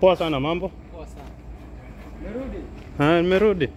Poa sana, mambo? Poa sana. Nimerudi. Ah, nimerudi.